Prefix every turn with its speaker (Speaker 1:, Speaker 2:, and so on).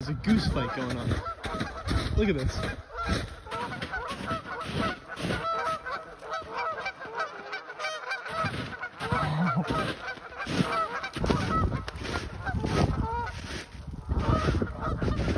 Speaker 1: There's a goose fight going on. Look at this. Oh.